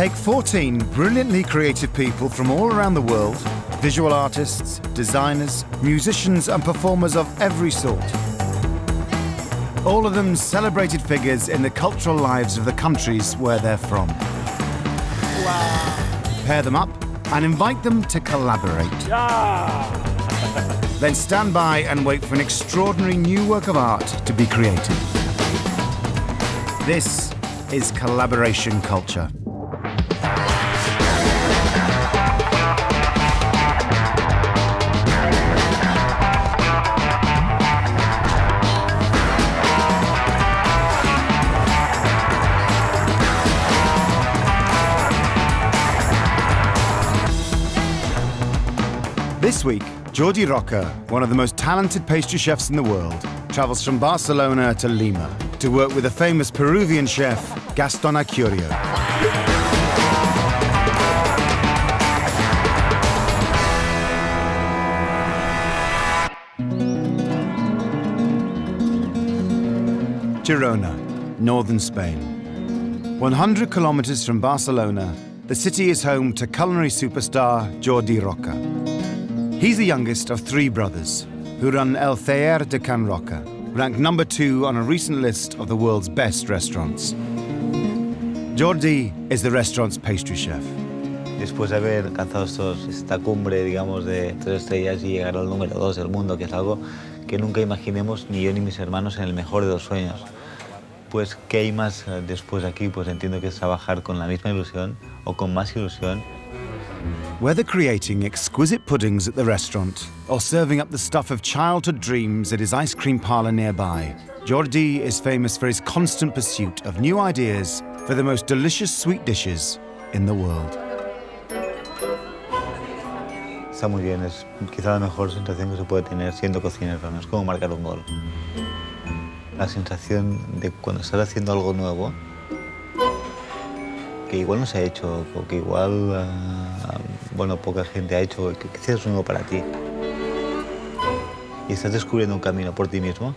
Take 14 brilliantly creative people from all around the world visual artists, designers, musicians, and performers of every sort. All of them celebrated figures in the cultural lives of the countries where they're from. Wow. Pair them up and invite them to collaborate. Yeah. then stand by and wait for an extraordinary new work of art to be created. This is collaboration culture. This week, Jordi Roca, one of the most talented pastry chefs in the world, travels from Barcelona to Lima to work with the famous Peruvian chef Gaston Acurio. Girona, northern Spain. 100 kilometers from Barcelona, the city is home to culinary superstar Jordi Roca. He's the youngest of three brothers who run El Taller de Can Roca, ranked number two on a recent list of the world's best restaurants. Jordi is the restaurant's pastry chef. Después de haber alcanzado estos, esta cumbre, digamos, de tres estrellas y llegar al número dos del mundo, que es algo que nunca imaginemos ni yo ni mis hermanos en el mejor de los sueños. Pues, ¿qué hay más eh, después aquí? Pues entiendo que es trabajar con la misma ilusión o con más ilusión Whether creating exquisite puddings at the restaurant or serving up the stuff of childhood dreams at his ice cream parlour nearby, Jordi is famous for his constant pursuit of new ideas for the most delicious sweet dishes in the world. Está muy bien, es quizá la mejor sensación que se puede tener siendo cocinero, ¿no? es como marcar un gol. La sensación de cuando estás haciendo algo nuevo, que igual no se ha hecho, o que igual uh, bueno, poca gente ha hecho, que quizás es nuevo para ti. Y estás descubriendo un camino por ti mismo,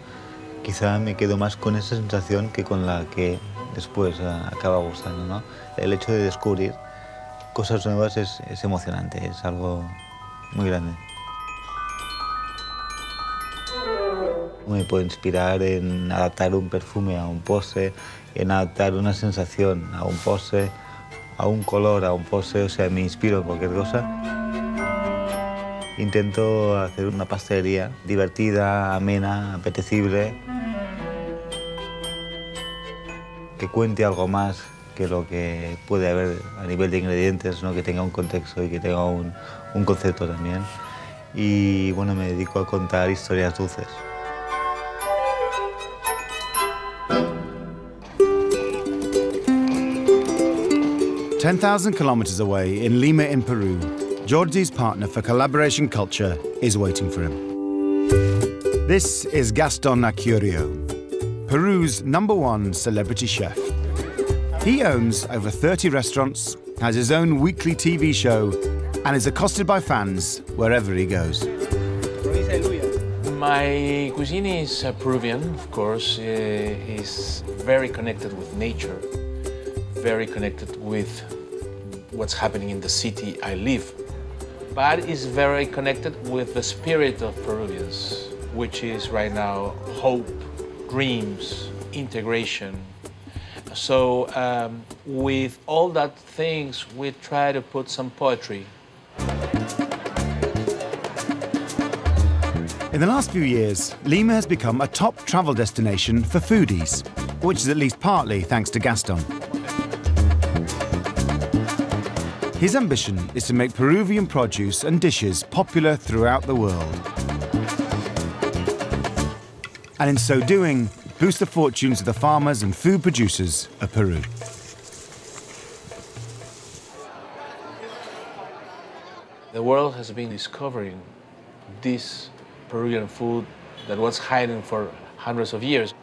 quizá me quedo más con esa sensación que con la que después uh, acaba gustando. ¿no? El hecho de descubrir cosas nuevas es, es emocionante, es algo muy grande. Me puedo inspirar en adaptar un perfume a un pose, en adaptar una sensación a un pose, a un color, a un pose, o sea, me inspiro en cualquier cosa. Intento hacer una pastelería divertida, amena, apetecible, que cuente algo más que lo que puede haber a nivel de ingredientes, ¿no? que tenga un contexto y que tenga un, un concepto también. Y bueno, me dedico a contar historias dulces. 10,000 kilometers away in Lima in Peru, Jordi's partner for collaboration culture is waiting for him. This is Gaston Acurio, Peru's number one celebrity chef. He owns over 30 restaurants, has his own weekly TV show, and is accosted by fans wherever he goes. My cuisine is Peruvian, of course. Uh, is very connected with nature very connected with what's happening in the city I live. But it's very connected with the spirit of Peruvians, which is right now hope, dreams, integration. So um, with all that things, we try to put some poetry. In the last few years, Lima has become a top travel destination for foodies, which is at least partly thanks to Gaston. His ambition is to make Peruvian produce and dishes popular throughout the world. And in so doing, boost the fortunes of the farmers and food producers of Peru. The world has been discovering this Peruvian food that was hiding for hundreds of years.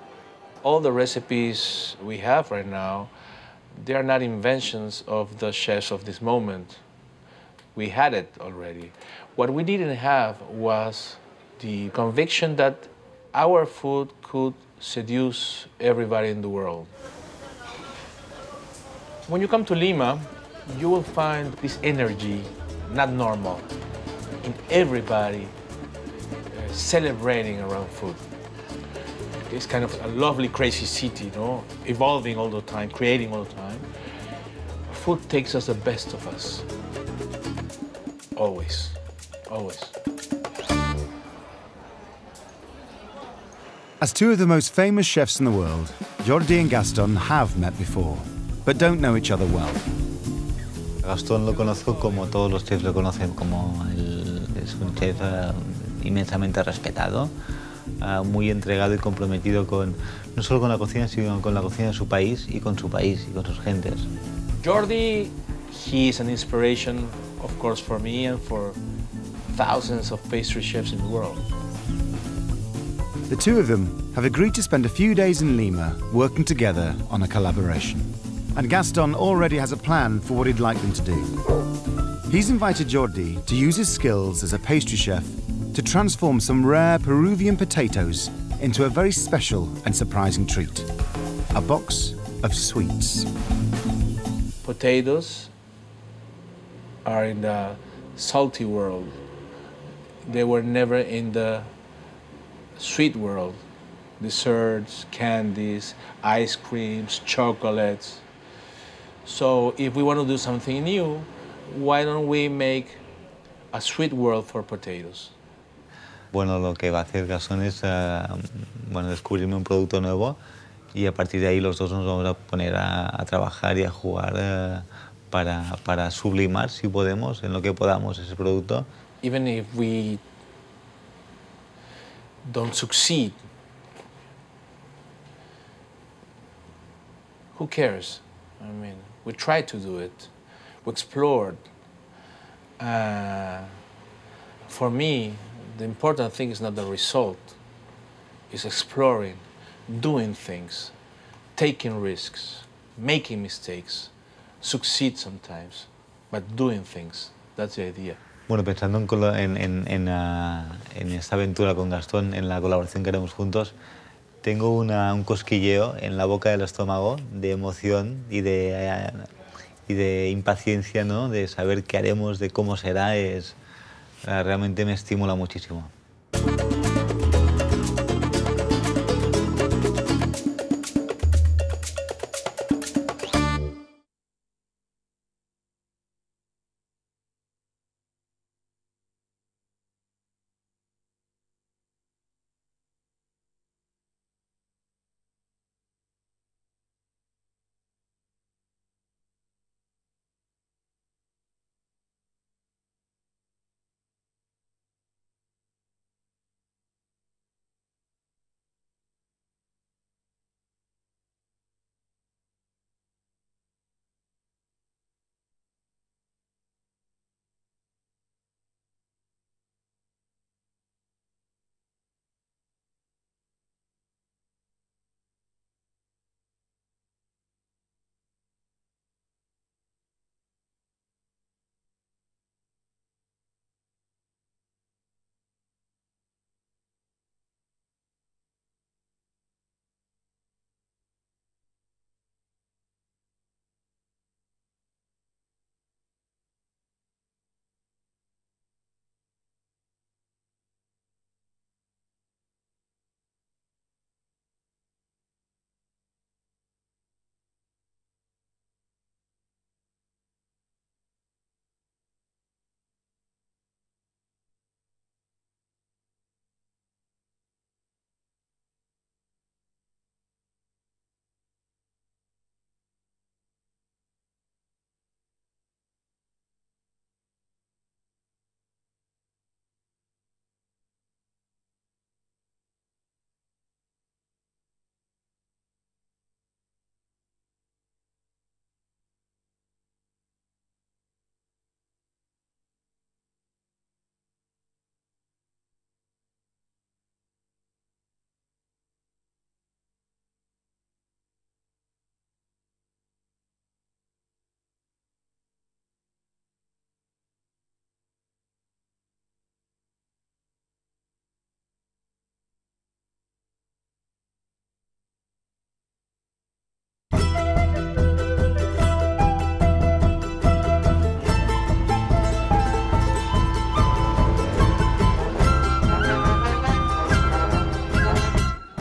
All the recipes we have right now they are not inventions of the chefs of this moment. We had it already. What we didn't have was the conviction that our food could seduce everybody in the world. When you come to Lima, you will find this energy not normal in everybody uh, celebrating around food. It's kind of a lovely, crazy city, you know, evolving all the time, creating all the time. Food takes us the best of us. Always, always. As two of the most famous chefs in the world, Jordi and Gaston have met before, but don't know each other well. Gastón lo conozco como todos los chefs lo conocen, como el- es un chef eh, inmensamente respetado, eh, muy entregado y comprometido con, no solo con la cocina, sino con la cocina de su país y con su país y con sus gentes. Jordi, he is an inspiration, of course, for me and for thousands of pastry chefs in the world. The two of them have agreed to spend a few days in Lima working together on a collaboration. And Gaston already has a plan for what he'd like them to do. He's invited Jordi to use his skills as a pastry chef to transform some rare Peruvian potatoes into a very special and surprising treat a box of sweets. Potatoes are in the salty world. They were never in the sweet world. Desserts, candies, ice creams, chocolates. So if we want to do something new, why don't we make a sweet world for potatoes? Bueno, lo que va a hacer Gastón es eh, bueno, descubrirme un producto nuevo y a partir de ahí los dos nos vamos a poner a, a trabajar y a jugar eh, para, para sublimar, si podemos, en lo que podamos ese producto. even if we don't succeed, who cares? I mean, we tried to do it, we explored. Uh, for me, the important thing is not the result, it's exploring, doing things, taking risks, making mistakes, succeed sometimes, but doing things. That's the idea. Bueno, pensando en, en, en- ah, en esta aventura con Gastón, en la colaboración que haremos juntos, tengo una- un cosquilleo en la boca del estómago de emoción y de, eh, y de impaciencia, ¿no? De saber qué haremos, de cómo será, es, realmente me estimula muchísimo.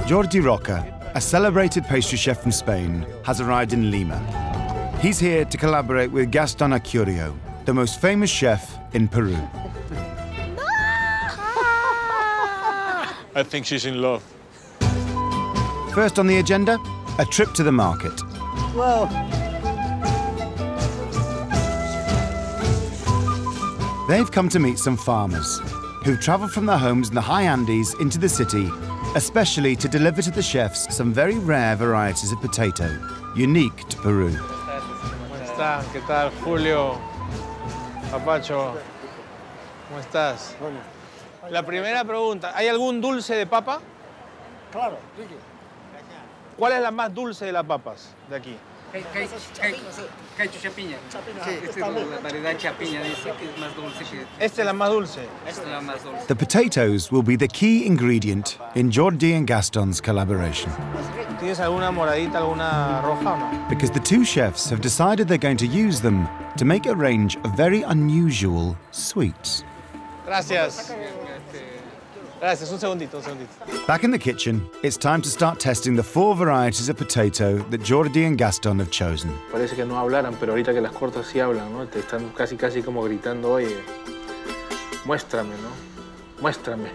Jordi Roca, a celebrated pastry chef from Spain, has arrived in Lima. He's here to collaborate with Gaston Acurio, the most famous chef in Peru. I think she's in love. First on the agenda, a trip to the market. Wow. They've come to meet some farmers who've travelled from their homes in the high Andes into the city, especially to deliver to the chefs some very rare varieties of potato, unique to Peru. ¿Cómo ¿Qué tal, Julio? Papacho, ¿cómo estás? La primera pregunta, ¿hay algún dulce de papa? Claro, ¿Cuál es la más dulce de las papas de aquí? Caicho chapiña. Sí, Esta es la variedad chapiña, dice que es más dulce que Esta es la más dulce. esta es la más dulce. The potatoes will be the key ingredient in Jordi and Gaston's collaboration ¿Tienes alguna moradita, alguna roja o no? because the two chefs have decided they're going to use them to make a range of very unusual sweets. Gracias. Gracias, un segundito, un segundito. Back in the kitchen, it's time to start testing the four varieties of potato that Jordi and Gaston have chosen. Parece que no hablaran, pero ahorita que las cortas sí hablan, ¿no? Te están casi, casi como gritando, oye, muéstrame, ¿no? Muéstrame.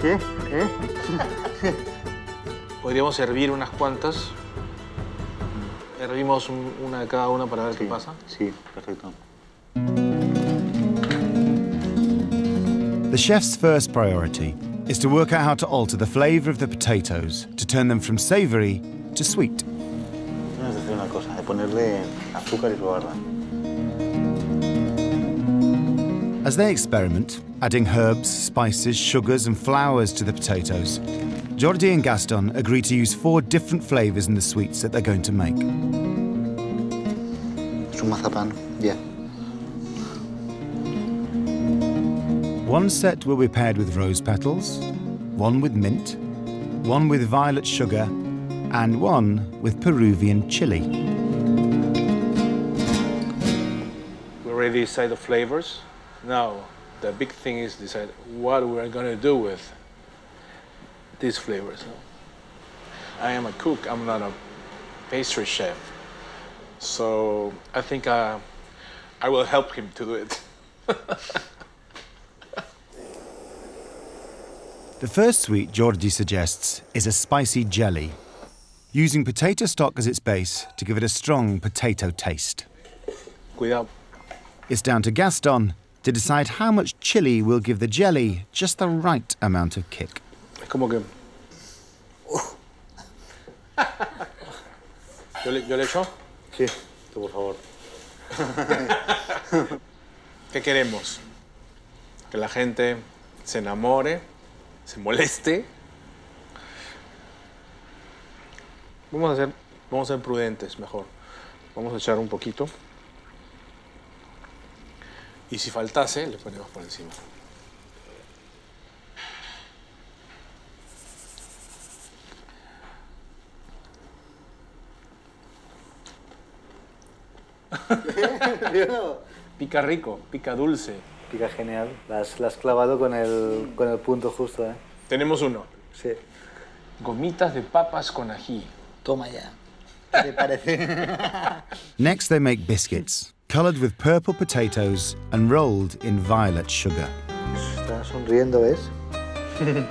¿Qué? ¿Eh? Podríamos hervir unas cuantas. Hervimos un- una de cada una para ver qué pasa. Sí, perfecto. The chef's first priority is to work out how to alter the flavour of the potatoes to turn them from savoury to sweet. As they experiment, adding herbs, spices, sugars, and flowers to the potatoes, Jordi and Gaston agree to use four different flavours in the sweets that they're going to make. Es One set will be paired with rose petals, one with mint, one with violet sugar, and one with Peruvian chili. We already decide the flavors. Now, the big thing is decide what we're gonna do with these flavors. I am a cook, I'm not a pastry chef. So I think uh, I will help him to do it. The first sweet Jordi suggests is a spicy jelly, using potato stock as its base to give it a strong potato taste. Cuidado. It's down to Gaston to decide how much chili will give the jelly just the right amount of kick. Es como que. ¿Yo le, yo le echo? Sí, tú, por favor. ¿Qué queremos? Que la gente se enamore, se moleste. Vamos a ser, vamos a ser prudentes mejor. Vamos a echar un poquito. Y si faltase, le ponemos por encima. Pica rico, pica dulce. Pica genial. La has, la has clavado con el, con el punto justo, ¿eh? Tenemos uno. Sí. Gomitas de papas con ají. Toma ya. ¿Qué te parece? Next, they make biscuits, coloured with purple potatoes and rolled in violet sugar. Está sonriendo, ¿ves?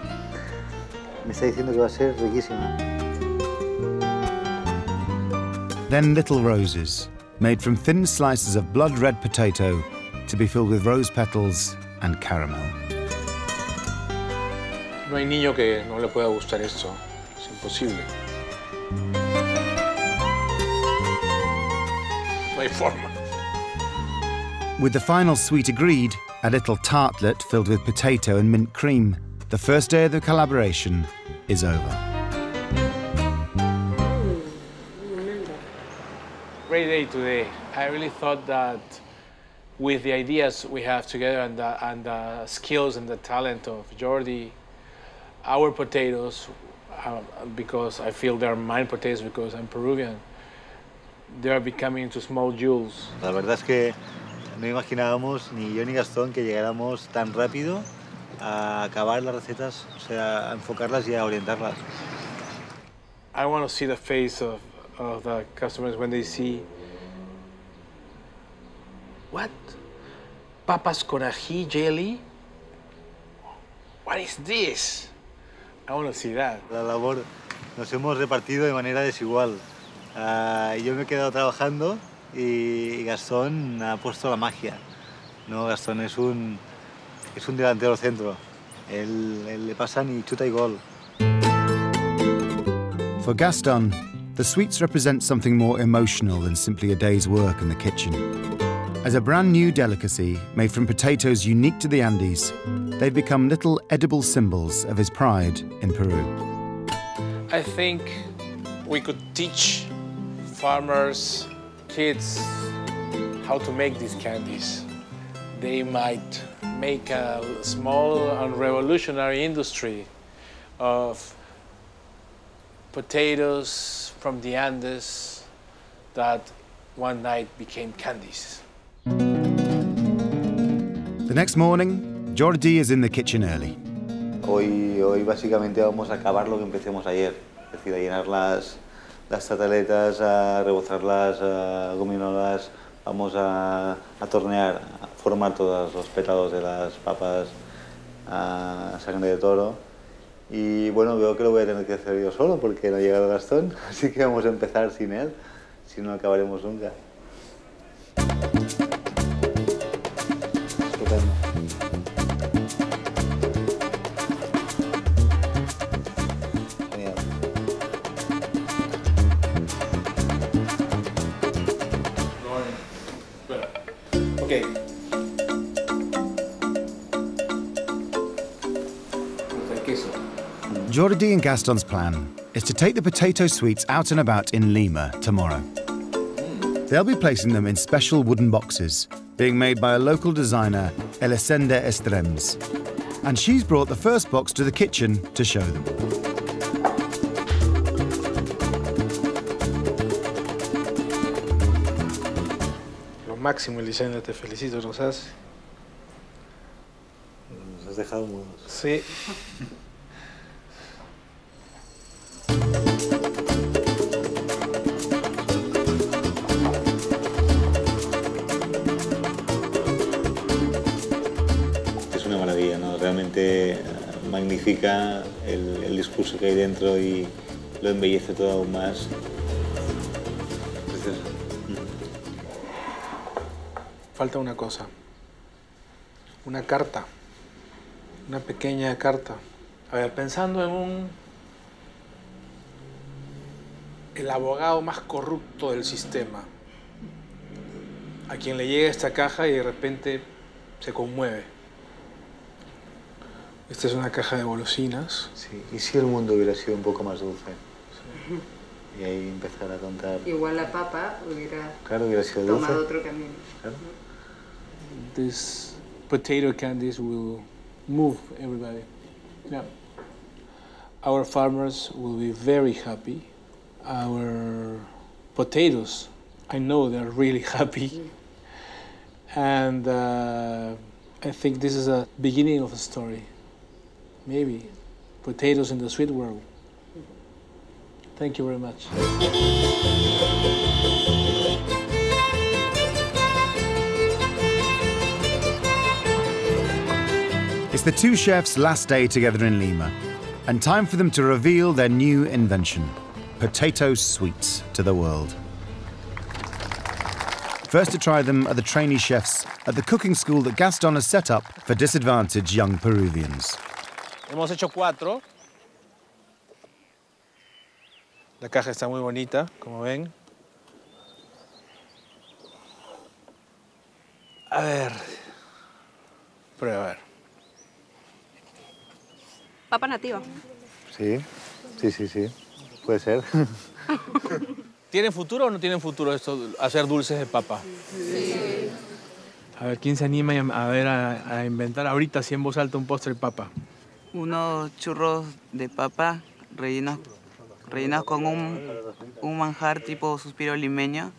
Me está diciendo que va a ser riquísima. Then little roses, made from thin slices of blood red potato to be filled with rose petals and caramel. No hay niño que no le pueda gustar esto. Es imposible. No hay forma. With the final sweet agreed, a little tartlet filled with potato and mint cream, the first day of the collaboration is over. Great day today. I really thought that with the ideas we have together and the, and the skills and the talent of Jordi, our potatoes, uh, because I feel they're mine potatoes because I'm Peruvian, they are becoming into small jewels. La verdad es que no imaginábamos ni yo ni Gastón que llegáramos tan rápido a acabar las recetas, o sea, a enfocarlas y a orientarlas. I want to see the face of, of the customers when they see What? Papas con ají jelly? What is this? I want to see that. La labor nos hemos repartido de manera desigual. Ah, yo me he quedado trabajando y Gastón ha puesto la magia. No, Gastón es un, es un delantero centro. Él, él le pasa ni chuta y gol. For Gaston, the sweets represent something more emotional than simply a day's work in the kitchen. As a brand new delicacy made from potatoes unique to the Andes, they've become little edible symbols of his pride in Peru. I think we could teach farmers, kids, how to make these candies. They might make a small and revolutionary industry of potatoes from the Andes that one night became candies. The next morning, Jordi is in the kitchen early. Hoy, hoy básicamente vamos a acabar lo que empecemos ayer. Es decir, a llenar las, las tartaletas, a las eh, gominolas, vamos a, a tornear, a formar todos los pétalos de las papas a sangre de toro. Y bueno, veo que lo voy a tener que hacer yo solo porque no ha llegado Gastón, así que vamos a empezar sin él, si no acabaremos nunca. Jordi and Gaston's plan is to take the potato sweets out and about in Lima tomorrow. They'll be placing them in special wooden boxes, being made by a local designer, Elisenda Estrems. And she's brought the first box to the kitchen to show them. Lo máximo, Elisenda, te felicito, ¿no sabes? Nos has dejado mudos. Sí. Magnifica el, discurso que hay dentro y lo embellece todo aún más. Precioso. Falta una cosa. Una carta. Una pequeña carta. A ver, pensando en un... El abogado más corrupto del sistema. A quien le llega esta caja y de repente se conmueve. Esta es una caja de golosinas. Sí. ¿Y si el mundo hubiera sido un poco más dulce? Y ahí empezar a contar. Igual la papa hubiera Claro, hubiera sido dulce. tomado otro camino. Claro. These potato candies will move everybody. Yeah. Our farmers will be very happy. Our potatoes, I know they're really happy. And uh, I think this is a beginning of a story. Maybe potatoes in the sweet world. Thank you very much. It's the two chefs' last day together in Lima, and time for them to reveal their new invention potato sweets to the world. First to try them are the trainee chefs at the cooking school that Gaston has set up for disadvantaged young Peruvians. Hemos hecho cuatro. La caja está muy bonita, como ven. A ver. Prueba, a ver. Papa nativa. Sí, sí, sí, sí. Puede ser. ¿Tienen futuro o no tienen futuro esto, hacer dulces de papa? A ver, ¿quién se anima a, ver a, a inventar ahorita así en voz alta un postre de papa? Unos churros de papa rellenos, rellenos con un, un manjar tipo suspiro limeño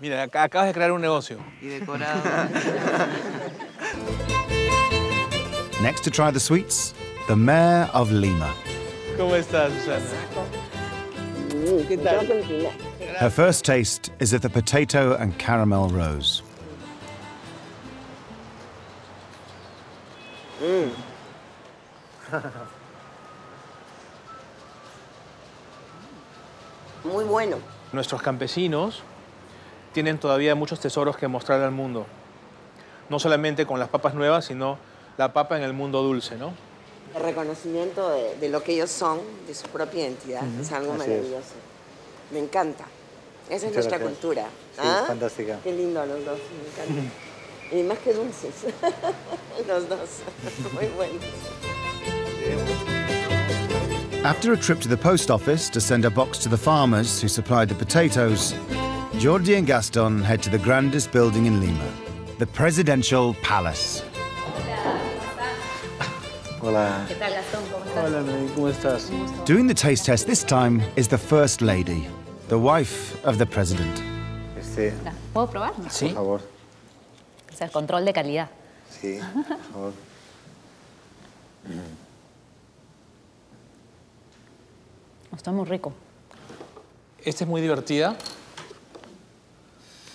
Mira, ac- acabas de crear un negocio. y decorado. Next to try the sweets, the mayor of Lima. ¿Cómo estás, Susana? ¿Qué tal? Her first taste is of the potato and caramel rose. Nuestros campesinos tienen todavía muchos tesoros que mostrar al mundo. No solamente con las papas nuevas, sino la papa en el mundo dulce, ¿no? El reconocimiento de, de lo que ellos son, de su propia identidad, es algo Así es. maravilloso. Me encanta. Esa es Muchas nuestra gracias. cultura. Sí, ¿Ah? fantástica. Qué lindo los dos, me encanta. y más que dulces. los dos. Muy buenos. After a trip to the post office to send a box to the farmers who supplied the potatoes, Jordi and Gaston head to the grandest building in Lima, the Presidential Palace. Hola. ¿Qué tal, Gastón? ¿Cómo estás? Hola, ¿cómo estás? Doing the taste test this time is the First Lady, the wife of the President. Este, ¿Puedo probar? por favor. O sea, control de calidad. Sí, por favor. Está muy rico. Esta es muy divertida.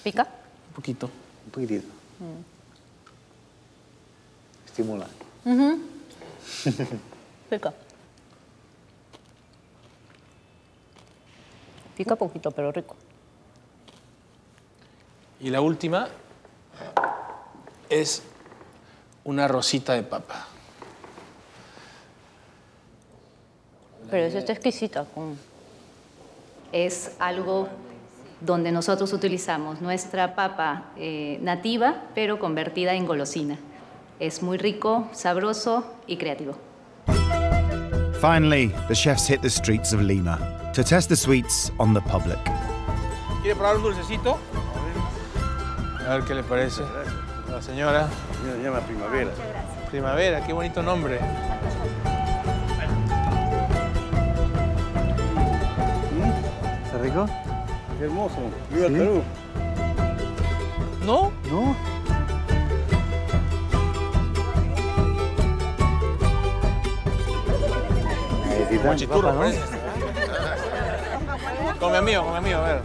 ¿Pica? Un poquito. Un poquitito. Estimula. Pica. Pica poquito, pero rico. Y la última es una rosita de papa. Pero eso está exquisita. Con... es algo donde nosotros utilizamos nuestra papa eh, nativa, pero convertida en golosina. Es muy rico, sabroso y creativo. Finally, the chefs hit the streets of Lima to test the sweets on the public. ¿Quiere probar un dulcecito? A ver qué le parece. La señora. Se llama Primavera. Primavera, qué bonito nombre. Rico? Qué hermoso. Viva el Perú. ¿No? No. Necesitan Como chiturro, papa, ¿no? parece. Con mi amigo, con mi amigo, a ver.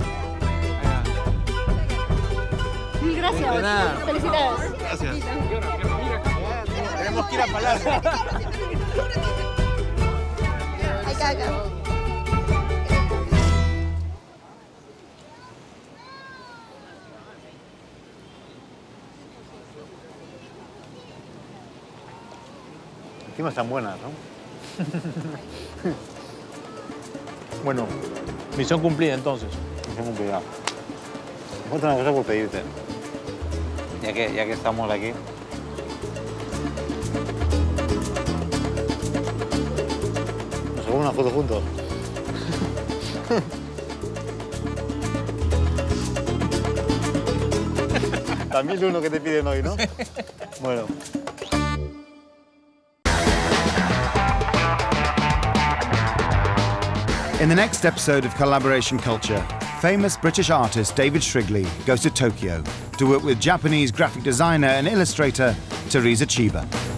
Mil gracias. De nada. Felicidades. Gracias. Tenemos que ir a Palacio. Ay, caga. Encima están buenas, ¿no? Bueno, misión cumplida entonces. Me falta una cosa por pedirte. Ya que, ya que estamos aquí. Nos hagamos una foto juntos. También es uno que te piden hoy, ¿no? Bueno. In the next episode of Collaboration Culture, famous British artist David Shrigley goes to Tokyo to work with Japanese graphic designer and illustrator Teresa Chiba.